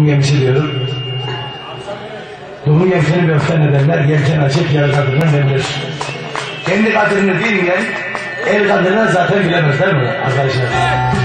Doğum gemisi diyorum. Doğum gemisini böften edenler yelken açıp yer kadrına verilir. Kendi kadrini bilmeyen el kadrını zaten bilemez değil mi arkadaşlar?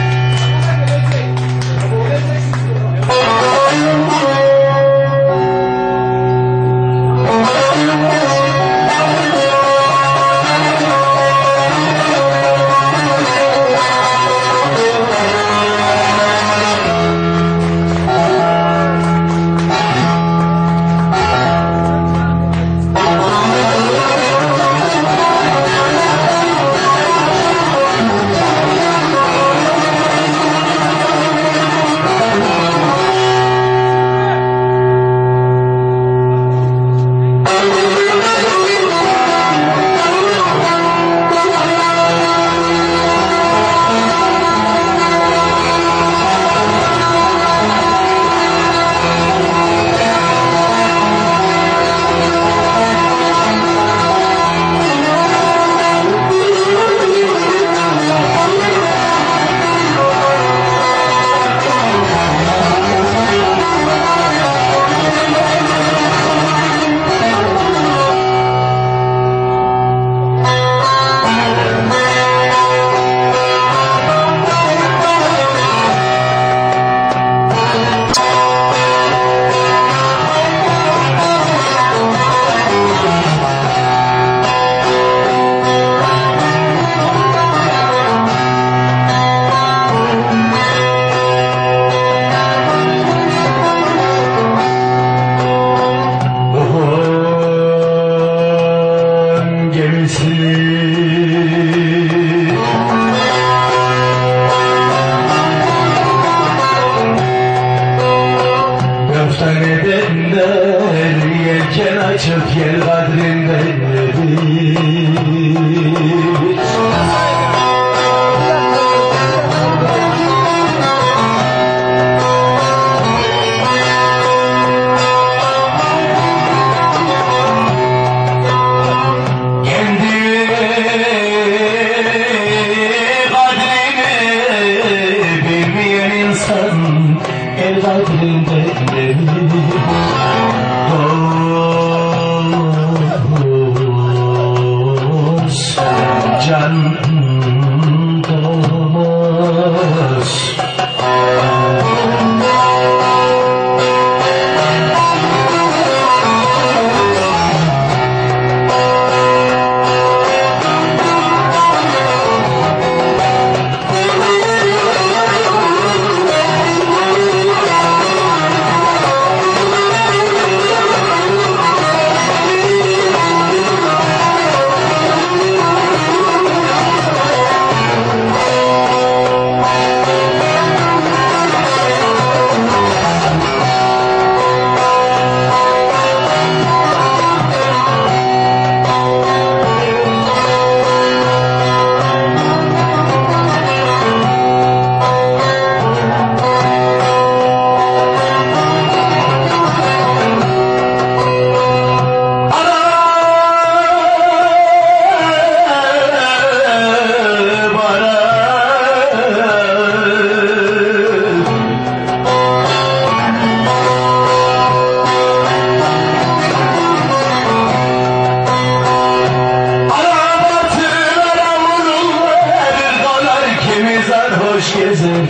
心。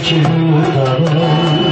Kim utanır